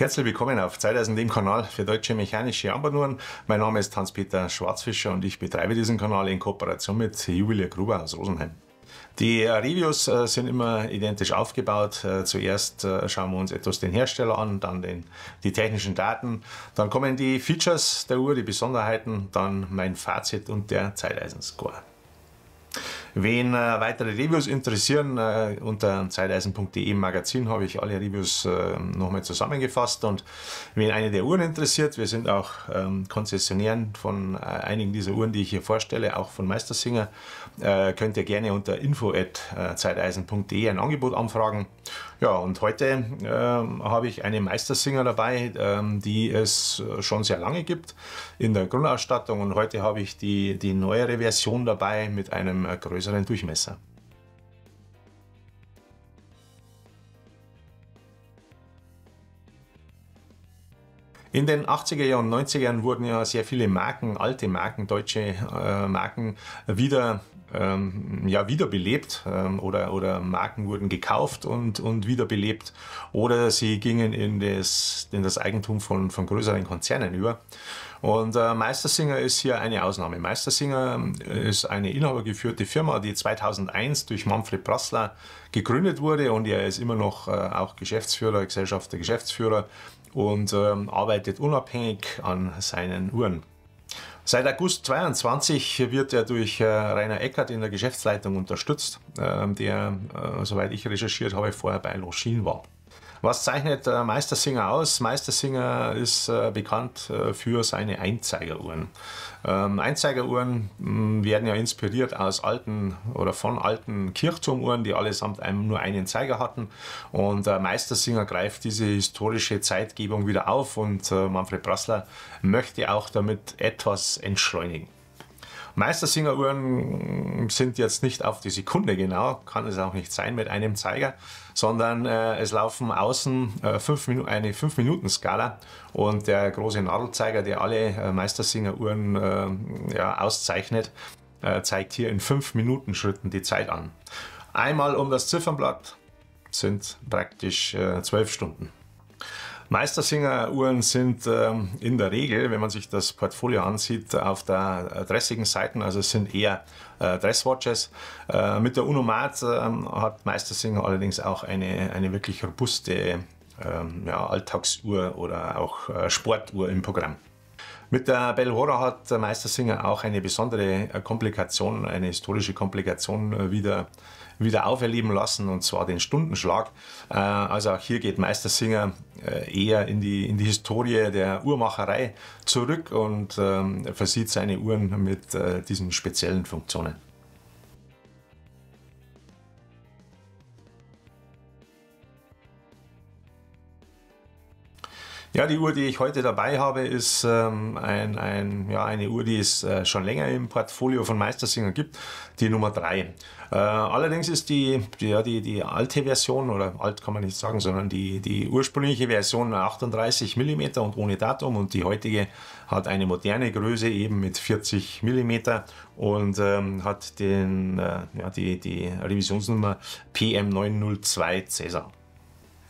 Herzlich willkommen auf Zeiteisen, dem Kanal für deutsche mechanische Armbanduhren. Mein Name ist Hans-Peter Schwarzfischer und ich betreibe diesen Kanal in Kooperation mit Juwelier Gruber aus Rosenheim. Die Reviews äh, sind immer identisch aufgebaut. Äh, zuerst äh, schauen wir uns etwas den Hersteller an, dann den, die technischen Daten, dann kommen die Features der Uhr, die Besonderheiten, dann mein Fazit und der Zeiteisenscore. Wen äh, weitere Reviews interessieren, äh, unter zeiteisen.de Magazin habe ich alle Reviews äh, nochmal zusammengefasst und wen eine der Uhren interessiert, wir sind auch ähm, Konzessionären von äh, einigen dieser Uhren, die ich hier vorstelle, auch von Meistersinger, äh, könnt ihr gerne unter info.zeiteisen.de ein Angebot anfragen. Ja, und heute ähm, habe ich eine Meistersinger dabei, ähm, die es schon sehr lange gibt in der Grundausstattung und heute habe ich die, die neuere Version dabei mit einem äh, größeren Durchmesser. In den 80er Jahren und 90er Jahren wurden ja sehr viele Marken, alte Marken, deutsche äh, Marken wieder, ähm, ja, wiederbelebt ähm, oder, oder Marken wurden gekauft und, und wiederbelebt oder sie gingen in das, in das Eigentum von, von größeren Konzernen über. Und äh, Meistersinger ist hier eine Ausnahme. Meistersinger äh, ist eine inhabergeführte Firma, die 2001 durch Manfred Prassler gegründet wurde und er ist immer noch äh, auch Geschäftsführer, Gesellschafter, Geschäftsführer und ähm, arbeitet unabhängig an seinen Uhren. Seit August 22 wird er durch äh, Rainer Eckert in der Geschäftsleitung unterstützt, äh, der, äh, soweit ich recherchiert habe, vorher bei Longines war. Was zeichnet äh, Meistersinger aus? Meistersinger ist äh, bekannt äh, für seine Einzeigeruhren. Ähm, Einzeigeruhren mh, werden ja inspiriert aus alten oder von alten Kirchturmuhren, die allesamt einem nur einen Zeiger hatten. Und äh, Meistersinger greift diese historische Zeitgebung wieder auf und äh, Manfred Brassler möchte auch damit etwas entschleunigen. Meistersinger-Uhren sind jetzt nicht auf die Sekunde genau, kann es auch nicht sein mit einem Zeiger, sondern äh, es laufen außen äh, fünf eine 5-Minuten-Skala und der große Nadelzeiger, der alle äh, Meistersinger-Uhren äh, ja, auszeichnet, äh, zeigt hier in 5-Minuten-Schritten die Zeit an. Einmal um das Ziffernblatt sind praktisch 12 äh, Stunden. Meistersinger-Uhren sind ähm, in der Regel, wenn man sich das Portfolio ansieht, auf der dressigen Seite, also es sind eher äh, Dresswatches. Äh, mit der Unomat ähm, hat Meistersinger allerdings auch eine, eine wirklich robuste ähm, ja, Alltagsuhr oder auch äh, Sportuhr im Programm. Mit der Bellhora hat Meistersinger auch eine besondere Komplikation, eine historische Komplikation wieder wieder auferleben lassen, und zwar den Stundenschlag. Äh, also auch hier geht Meistersinger äh, eher in die, in die Historie der Uhrmacherei zurück und ähm, versieht seine Uhren mit äh, diesen speziellen Funktionen. Ja, die Uhr, die ich heute dabei habe, ist ähm, ein, ein, ja, eine Uhr, die es äh, schon länger im Portfolio von Meistersinger gibt, die Nummer 3. Äh, allerdings ist die, die, ja, die, die alte Version, oder alt kann man nicht sagen, sondern die, die ursprüngliche Version 38 mm und ohne Datum und die heutige hat eine moderne Größe eben mit 40 mm und ähm, hat den, äh, ja, die, die Revisionsnummer PM902 Cäsar.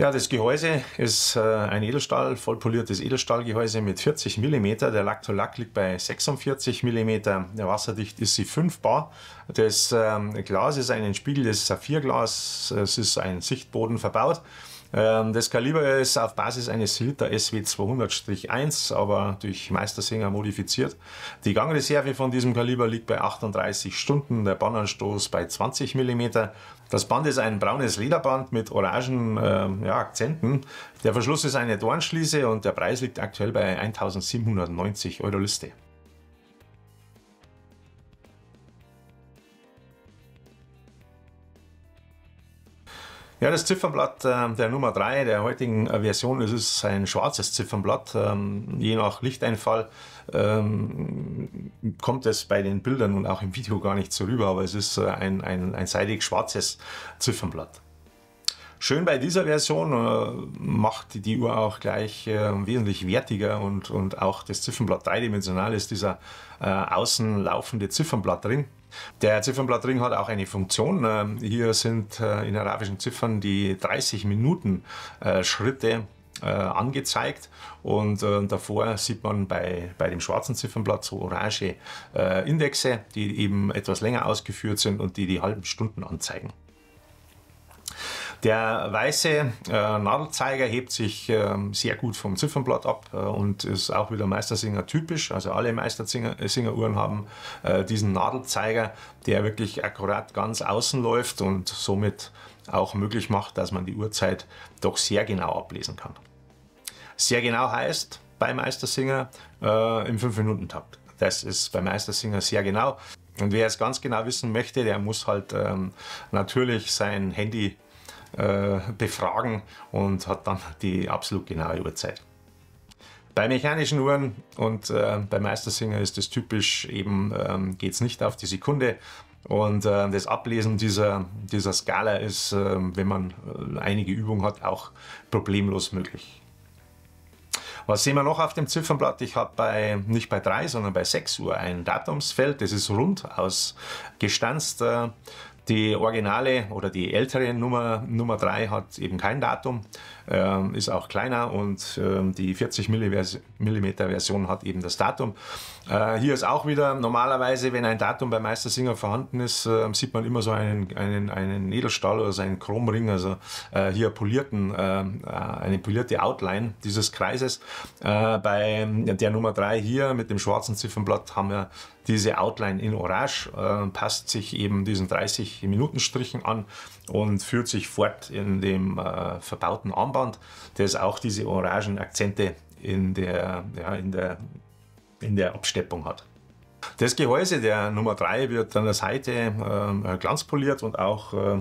Ja, das Gehäuse ist äh, ein Edelstahl, vollpoliertes Edelstahlgehäuse mit 40 mm. Der Lack-to-Lack liegt bei 46 mm. Der wasserdicht ist sie 5 Bar. Das ähm, Glas ist ein entspiegeltes Saphirglas. Es ist ein Sichtboden verbaut. Ähm, das Kaliber ist auf Basis eines Silita SW 200-1, aber durch Meistersinger modifiziert. Die Gangreserve von diesem Kaliber liegt bei 38 Stunden, der Bandanstoß bei 20 mm. Das Band ist ein braunes Lederband mit orangen äh, ja, Akzenten. Der Verschluss ist eine Dornschließe und der Preis liegt aktuell bei 1790 Euro Liste. Ja, das Ziffernblatt äh, der Nummer 3 der heutigen äh, Version ist ein schwarzes Ziffernblatt. Ähm, je nach Lichteinfall ähm, kommt es bei den Bildern und auch im Video gar nicht so rüber, aber es ist äh, ein, ein, ein seidig schwarzes Ziffernblatt. Schön bei dieser Version äh, macht die Uhr auch gleich äh, wesentlich wertiger und, und auch das Ziffernblatt dreidimensional ist dieser äh, außen laufende Ziffernblattring. Der Ziffernblattring hat auch eine Funktion. Ähm, hier sind äh, in arabischen Ziffern die 30 Minuten äh, Schritte äh, angezeigt und äh, davor sieht man bei, bei dem schwarzen Ziffernblatt so orange äh, Indexe, die eben etwas länger ausgeführt sind und die die halben Stunden anzeigen. Der weiße äh, Nadelzeiger hebt sich äh, sehr gut vom Ziffernblatt ab äh, und ist auch wieder Meistersinger typisch. Also alle Meistersinger-Uhren haben äh, diesen Nadelzeiger, der wirklich akkurat ganz außen läuft und somit auch möglich macht, dass man die Uhrzeit doch sehr genau ablesen kann. Sehr genau heißt bei Meistersinger äh, im 5-Minuten-Takt. Das ist bei Meistersinger sehr genau. Und wer es ganz genau wissen möchte, der muss halt ähm, natürlich sein Handy äh, befragen und hat dann die absolut genaue Uhrzeit. Bei mechanischen Uhren und äh, bei Meistersinger ist es typisch, eben ähm, geht es nicht auf die Sekunde. Und äh, das Ablesen dieser, dieser Skala ist, äh, wenn man äh, einige Übungen hat, auch problemlos möglich. Was sehen wir noch auf dem Ziffernblatt? Ich habe bei, nicht bei 3, sondern bei 6 Uhr ein Datumsfeld. Das ist rund ausgestanzt. Die originale oder die ältere Nummer, Nummer 3 hat eben kein Datum, äh, ist auch kleiner und äh, die 40 mm Version hat eben das Datum. Äh, hier ist auch wieder normalerweise, wenn ein Datum bei Meistersinger vorhanden ist, äh, sieht man immer so einen, einen, einen Edelstahl oder so einen Chromring, also äh, hier polierten, äh, eine polierte Outline dieses Kreises. bei der Nummer 3 hier mit dem schwarzen Ziffernblatt haben wir diese Outline in Orange, passt sich eben diesen 30 Minuten Strichen an und führt sich fort in dem äh, verbauten Armband, das auch diese orangen Akzente in der, ja, in der, in der Absteppung hat. Das Gehäuse der Nummer 3 wird an der Seite äh, glanzpoliert und auch äh, äh,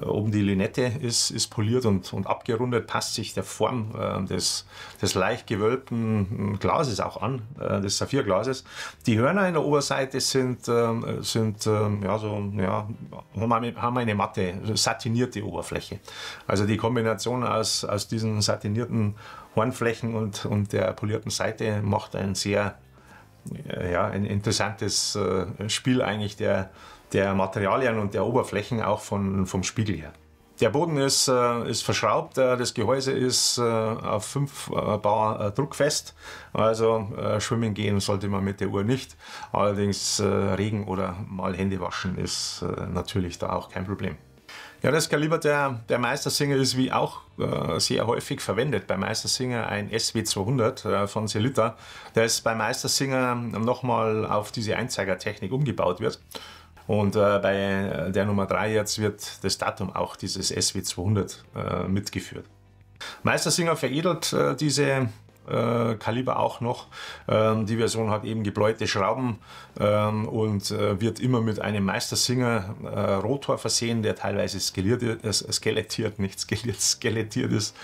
oben die Lünette ist, ist poliert und, und abgerundet, passt sich der Form äh, des, des leicht gewölbten Glases auch an, äh, des Saphirglases. Die Hörner in der Oberseite sind, äh, sind ähm, ja, so, ja, haben eine matte, satinierte Oberfläche. Also die Kombination aus, aus diesen satinierten Hornflächen und, und der polierten Seite macht ein sehr äh, ja, ein interessantes äh, Spiel eigentlich der, der Materialien und der Oberflächen auch von, vom Spiegel her. Der Boden ist, äh, ist verschraubt, äh, das Gehäuse ist äh, auf 5 Bar druckfest, also schwimmen gehen sollte man mit der Uhr nicht. Allerdings Regen oder mal Hände waschen ist natürlich da auch kein Problem. Ja, das Kaliber der, der Meistersinger ist wie auch äh, sehr häufig verwendet. Bei Meistersinger ein SW200 äh, von Selita, das bei Meistersinger nochmal auf diese Einzeigertechnik umgebaut wird. Und äh, bei der Nummer 3 jetzt wird das Datum auch dieses SW200 äh, mitgeführt. Meistersinger veredelt äh, diese äh, Kaliber auch noch. Ähm, die Version hat eben gebläute Schrauben ähm, und äh, wird immer mit einem Meistersinger äh, Rotor versehen, der teilweise skelettiert, skelettiert nicht skeliert, skelettiert ist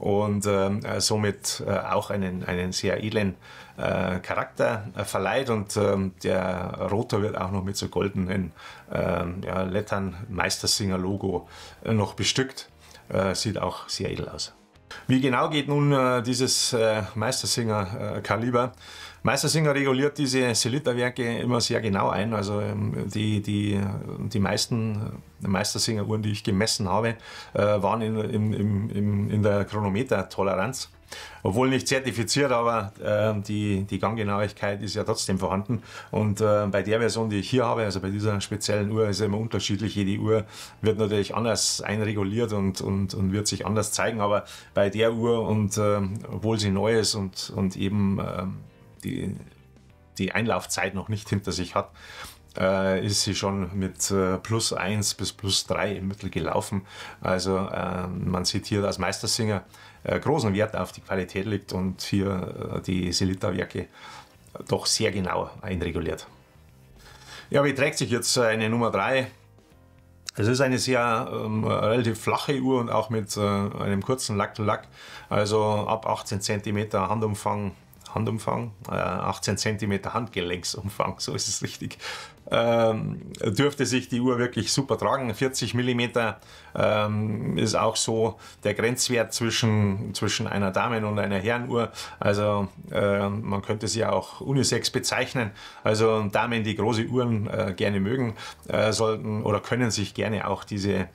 und ähm, äh, somit äh, auch einen, einen sehr edlen äh, Charakter äh, verleiht und ähm, der Rotor wird auch noch mit so goldenen ähm, ja, Lettern Meistersinger Logo äh, noch bestückt. Äh, sieht auch sehr edel aus. Wie genau geht nun dieses Meistersinger Kaliber? Meistersinger reguliert diese Selita-Werke immer sehr genau ein. Also ähm, die, die, die meisten Meistersinger-Uhren, die ich gemessen habe, äh, waren in, in, in, in der Chronometer-Toleranz. Obwohl nicht zertifiziert, aber äh, die, die Ganggenauigkeit ist ja trotzdem vorhanden. Und äh, bei der Version, die ich hier habe, also bei dieser speziellen Uhr, ist ja immer unterschiedlich. Jede Uhr wird natürlich anders einreguliert und, und, und wird sich anders zeigen. Aber bei der Uhr, und äh, obwohl sie neu ist und, und eben ähm, die, die Einlaufzeit noch nicht hinter sich hat, äh, ist sie schon mit äh, plus 1 bis plus 3 im Mittel gelaufen. Also äh, man sieht hier, dass Meistersinger äh, großen Wert auf die Qualität legt und hier äh, die Selita-Werke doch sehr genau einreguliert. Ja, wie trägt sich jetzt eine Nummer 3? Es ist eine sehr ähm, relativ flache Uhr und auch mit äh, einem kurzen Lack-to-Lack, -Lack, also ab 18 cm Handumfang Handumfang, äh, 18 cm Handgelenksumfang, so ist es richtig, ähm, dürfte sich die Uhr wirklich super tragen. 40 mm ähm, ist auch so der Grenzwert zwischen, zwischen einer Damen- und einer Herrenuhr. Also äh, man könnte sie auch Unisex bezeichnen. Also Damen, die große Uhren äh, gerne mögen, äh, sollten oder können sich gerne auch diese,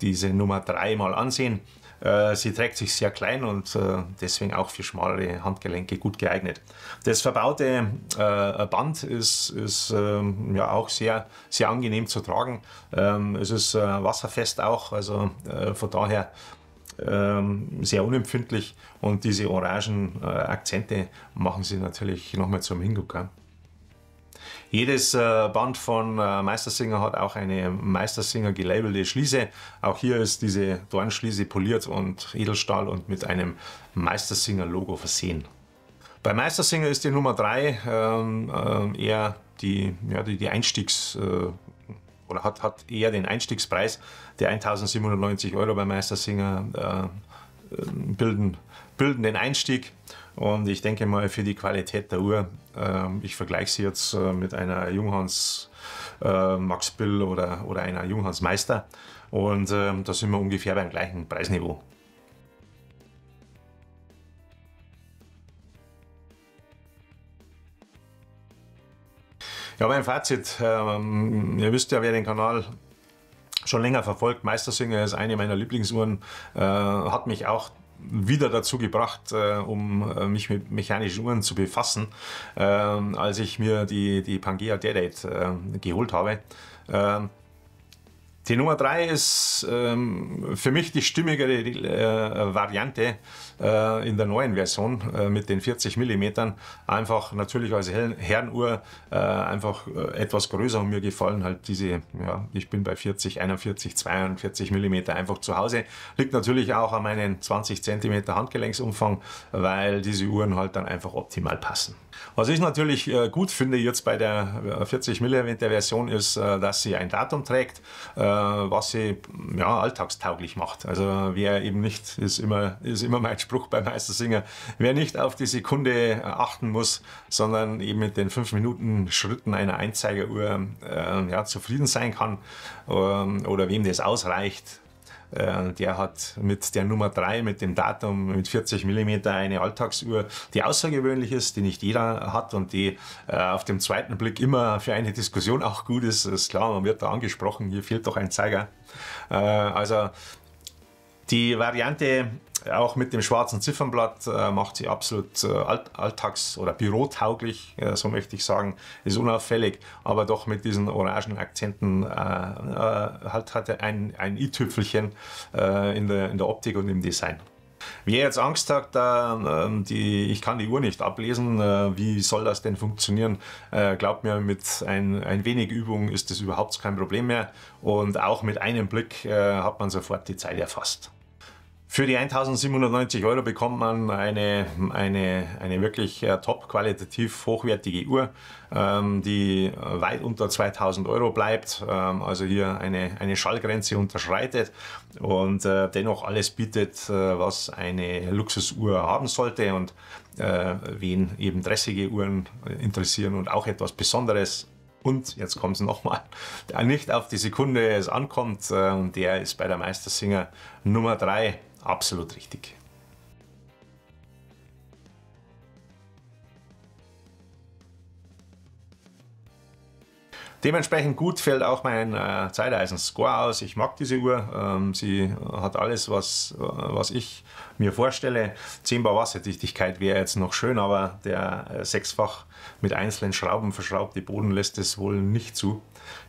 diese Nummer 3 mal ansehen. Äh, sie trägt sich sehr klein und äh, deswegen auch für schmalere Handgelenke gut geeignet. Das verbaute äh, Band ist, ist ähm, ja auch sehr, sehr angenehm zu tragen. Ähm, es ist wasserfest auch, also von daher ähm, sehr unempfindlich und diese orangen Akzente machen sie natürlich nochmal zum Hingucker. Jedes äh, Band von äh, Meistersinger hat auch eine Meistersinger gelabelte Schließe. Auch hier ist diese Dornschließe poliert und Edelstahl und mit einem Meistersinger Logo versehen. Bei Meistersinger ist die Nummer 3 ähm, äh, eher die, ja, die, die Einstiegs- äh, oder hat, hat eher den Einstiegspreis, der 1790 Euro bei Meistersinger äh, bilden, bilden den Einstieg. Und ich denke mal für die Qualität der Uhr, äh, ich vergleiche sie jetzt äh, mit einer Junghans äh, Max Bill oder, oder einer Junghans Meister. Und ähm, da sind wir ungefähr beim gleichen Preisniveau. Ja, mein Fazit. Ähm, ihr wisst ja, wer den Kanal schon länger verfolgt. Meistersinger ist eine meiner Lieblingsuhren. Äh, hat mich auch wieder dazu gebracht, äh, um äh, mich mit mechanischen Uhren zu befassen, äh, als ich mir die, die Pangea Deadite äh, geholt habe. Die Nummer 3 ist ähm, für mich die stimmigere äh, Variante äh, in der neuen Version äh, mit den 40 mm. Einfach natürlich als Herrenuhr äh, einfach äh, etwas größer und mir gefallen halt diese, ja, ich bin bei 40, 41, 42 mm einfach zu Hause. Liegt natürlich auch an meinen 20 cm Handgelenksumfang, weil diese Uhren halt dann einfach optimal passen. Was ich natürlich äh, gut finde jetzt bei der 40 mm Version ist, dass sie ein Datum trägt was sie ja, alltagstauglich macht. Also wer eben nicht, ist immer, ist immer mein Spruch bei Meistersinger, wer nicht auf die Sekunde achten muss, sondern eben mit den 5 Minuten Schritten einer Einzeigeruhr äh, ja, zufrieden sein kann ähm, oder wem das ausreicht, äh, der hat mit der Nummer 3, mit dem Datum mit 40 mm eine Alltagsuhr, die außergewöhnlich ist, die nicht jeder hat und die äh, auf dem zweiten Blick immer für eine Diskussion auch gut ist. Ist klar, man wird da angesprochen, hier fehlt doch ein Zeiger. Äh, also die Variante auch mit dem schwarzen Ziffernblatt äh, macht sie absolut äh, alltags- oder bürotauglich, äh, so möchte ich sagen. Ist unauffällig, aber doch mit diesen orangen Akzenten äh, äh, halt hat er ein, ein i-Tüpfelchen äh, in, der, in der Optik und im Design. Wer jetzt Angst hat, äh, die, ich kann die Uhr nicht ablesen, äh, wie soll das denn funktionieren? Äh, glaubt mir, mit ein, ein wenig Übung ist das überhaupt kein Problem mehr und auch mit einem Blick hat man sofort die Zeit erfasst. Für die 1790 Euro bekommt man eine, eine, eine wirklich äh, top qualitativ hochwertige Uhr, ähm, die weit unter 2000 Euro bleibt, ähm, also hier eine, eine Schallgrenze unterschreitet und äh, dennoch alles bietet, äh, was eine Luxusuhr haben sollte und wen eben dressige Uhren interessieren und auch etwas Besonderes. Und jetzt kommt es nochmal, nicht auf die Sekunde es ankommt und der ist bei der Meistersinger Nummer 3 absolut richtig. Dementsprechend gut fällt auch mein äh, Zeiteisen-Score aus. Ich mag diese Uhr. Ähm, sie hat alles, was, äh, was ich mir vorstelle. 10 Bar Wasserdichtigkeit wäre jetzt noch schön, aber der äh, sechsfach mit einzelnen Schrauben verschraubte Boden lässt es wohl nicht zu.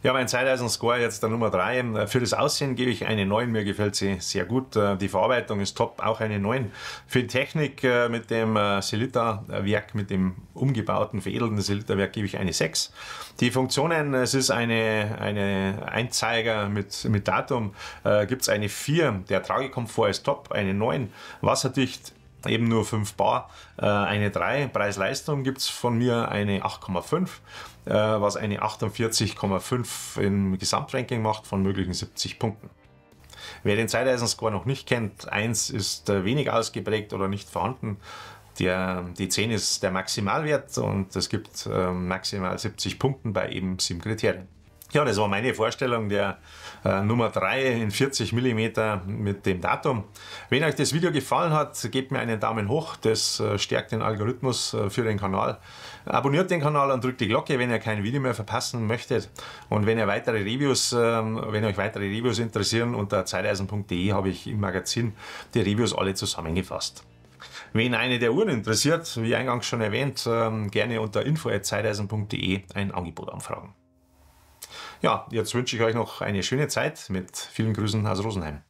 Ja, mein Zeiteisen-Score jetzt der Nummer 3. Für das Aussehen gebe ich eine 9. Mir gefällt sie sehr gut. Äh, die Verarbeitung ist top, auch eine 9. Für die Technik äh, mit dem äh, Selita-Werk, mit dem umgebauten, veredelten Selita-Werk gebe ich eine 6. Die Funktionen, es ist eine, eine Einzeiger mit, mit Datum, gibt es eine 4. Der Tragekomfort ist top, eine 9. Wasserdicht eben nur 5 Bar, äh, eine 3. Preis-Leistung gibt es von mir eine 8,5, äh, was eine 48,5 im Gesamtranking macht von möglichen 70 Punkten. Wer den Zeiteisen-Score noch nicht kennt, 1 ist äh, wenig ausgeprägt oder nicht vorhanden. Der, die 10 ist der Maximalwert und es gibt maximal 70 Punkte bei eben 7 Kriterien. Ja, das war meine Vorstellung der äh, Nummer 3 in 40 mm mit dem Datum. Wenn euch das Video gefallen hat, gebt mir einen Daumen hoch, das äh, stärkt den Algorithmus äh, für den Kanal. Abonniert den Kanal und drückt die Glocke, wenn ihr kein Video mehr verpassen möchtet. Und wenn ihr weitere Reviews, ähm, wenn euch weitere Reviews interessieren, unter zeiteisen.de habe ich im Magazin die Reviews alle zusammengefasst. Wen eine der Uhren interessiert, wie eingangs schon erwähnt, ähm, gerne unter info.zeiteisen.de ein Angebot anfragen. Ja, jetzt wünsche ich euch noch eine schöne Zeit mit vielen Grüßen aus Rosenheim.